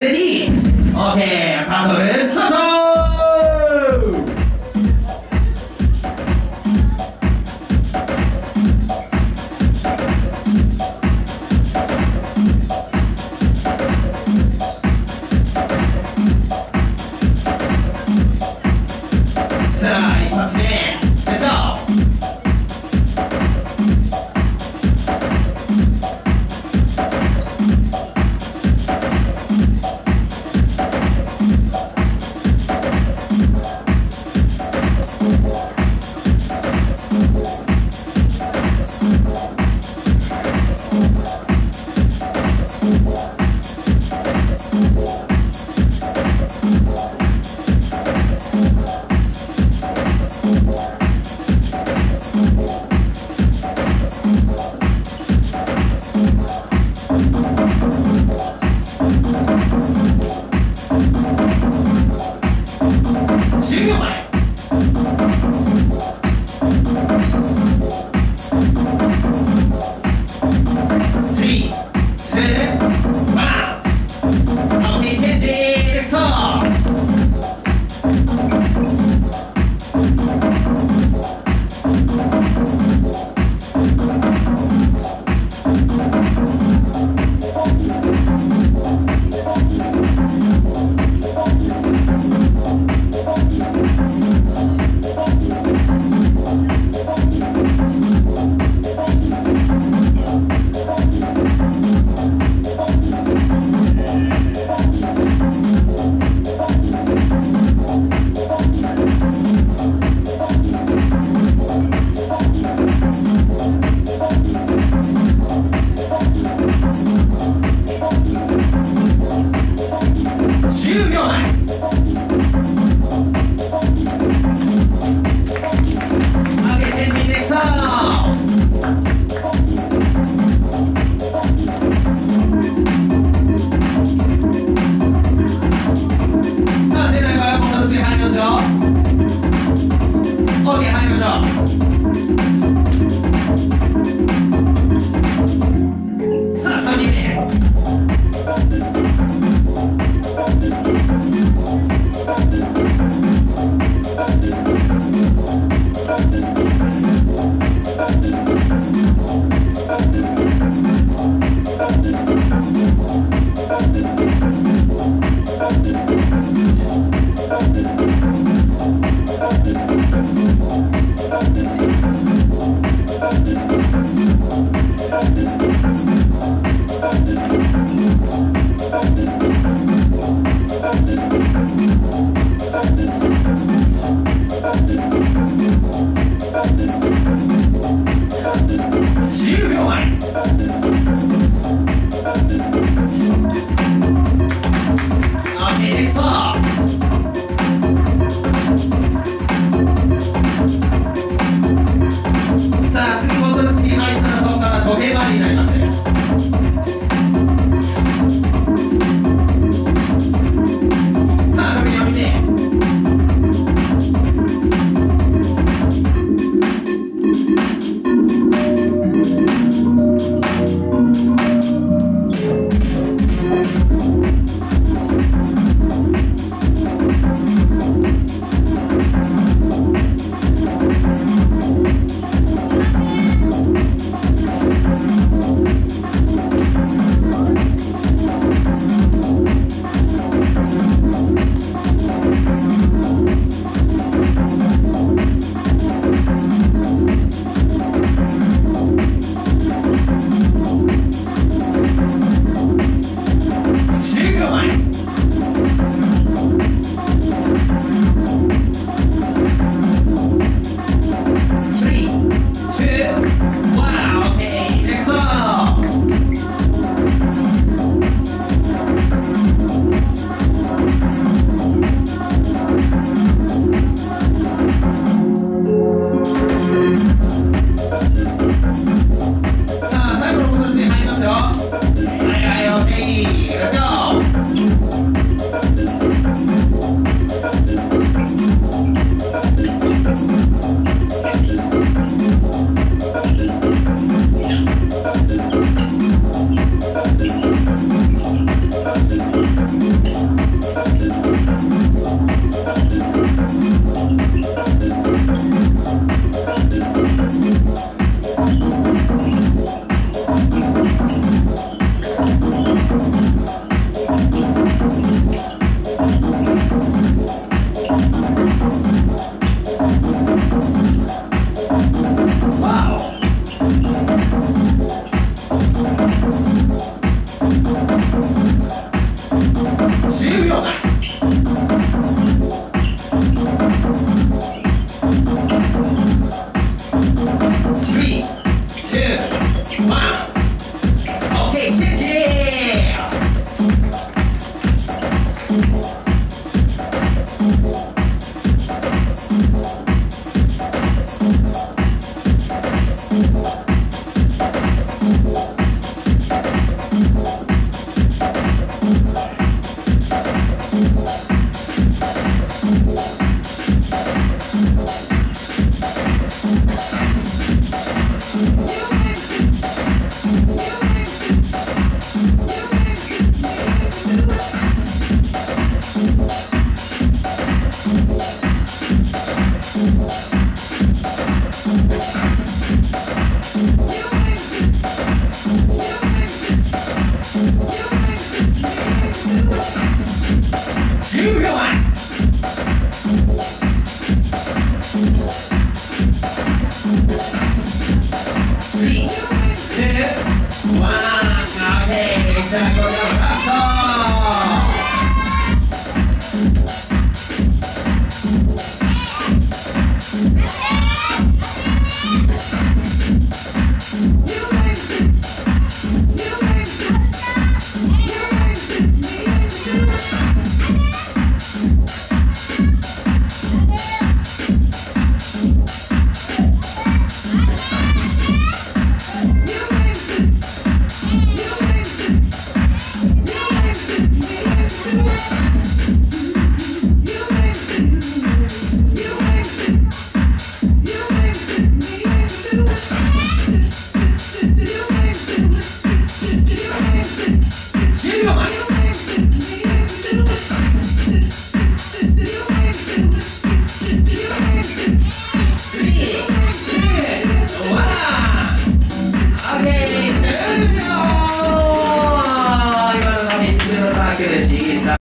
레디 오케이 파도를 쏘서 Wow. 10秒前あ出てきそう。さあ次戻るスピ入ったらそこから時計回りになります。Wow! Saco la